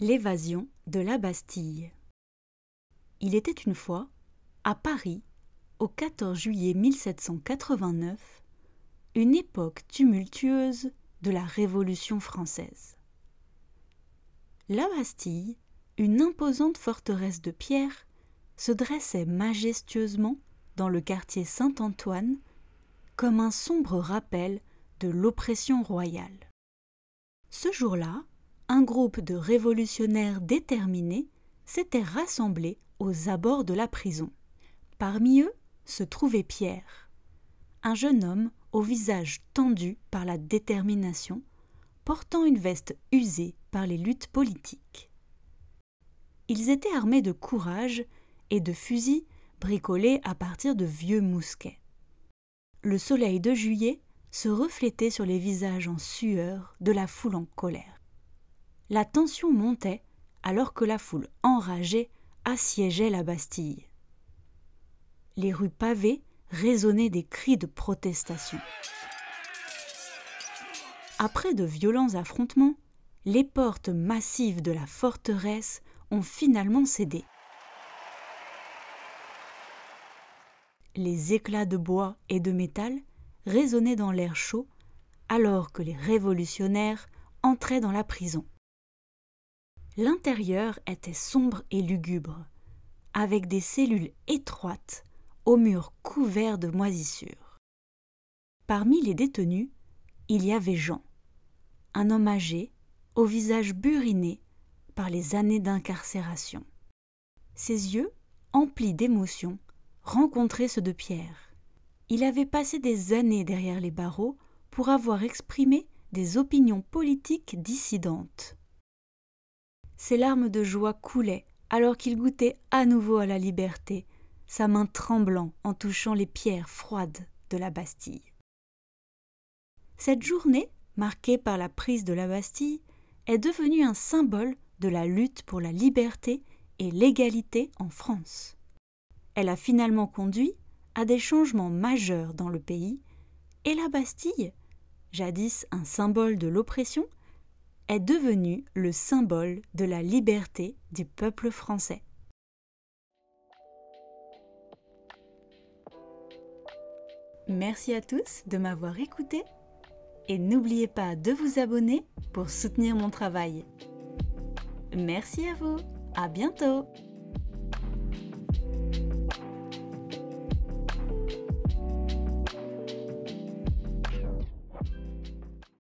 L'évasion de la Bastille. Il était une fois, à Paris, au 14 juillet 1789, une époque tumultueuse de la Révolution française. La Bastille, une imposante forteresse de pierre, se dressait majestueusement dans le quartier Saint-Antoine comme un sombre rappel de l'oppression royale. Ce jour-là, un groupe de révolutionnaires déterminés s'était rassemblé aux abords de la prison. Parmi eux se trouvait Pierre, un jeune homme au visage tendu par la détermination, portant une veste usée par les luttes politiques. Ils étaient armés de courage et de fusils bricolés à partir de vieux mousquets. Le soleil de juillet se reflétait sur les visages en sueur de la foule en colère la tension montait alors que la foule enragée assiégeait la Bastille. Les rues pavées résonnaient des cris de protestation. Après de violents affrontements, les portes massives de la forteresse ont finalement cédé. Les éclats de bois et de métal résonnaient dans l'air chaud alors que les révolutionnaires entraient dans la prison. L'intérieur était sombre et lugubre, avec des cellules étroites aux murs couverts de moisissures. Parmi les détenus, il y avait Jean, un homme âgé, au visage buriné par les années d'incarcération. Ses yeux, emplis d'émotion, rencontraient ceux de Pierre. Il avait passé des années derrière les barreaux pour avoir exprimé des opinions politiques dissidentes. Ses larmes de joie coulaient alors qu'il goûtait à nouveau à la liberté, sa main tremblant en touchant les pierres froides de la Bastille. Cette journée, marquée par la prise de la Bastille, est devenue un symbole de la lutte pour la liberté et l'égalité en France. Elle a finalement conduit à des changements majeurs dans le pays, et la Bastille, jadis un symbole de l'oppression, est devenu le symbole de la liberté du peuple français. Merci à tous de m'avoir écouté et n'oubliez pas de vous abonner pour soutenir mon travail. Merci à vous, à bientôt